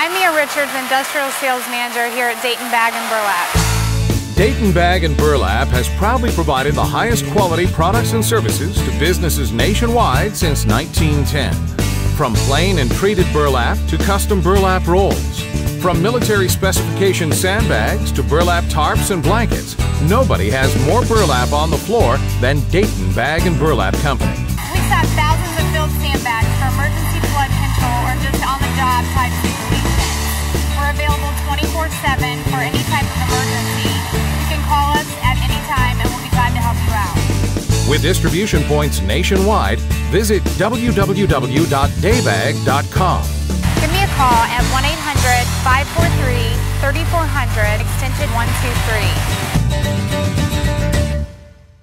I'm Mia Richards, Industrial Sales Manager here at Dayton Bag and Burlap. Dayton Bag and Burlap has proudly provided the highest quality products and services to businesses nationwide since 1910. From plain and treated burlap to custom burlap rolls. From military specification sandbags to burlap tarps and blankets, nobody has more burlap on the floor than Dayton Bag and Burlap Company. 24-7 for any type of emergency. You can call us at any time and we'll be glad to help you out. With distribution points nationwide, visit www.daybag.com. Give me a call at 1-800-543-3400 extension 123.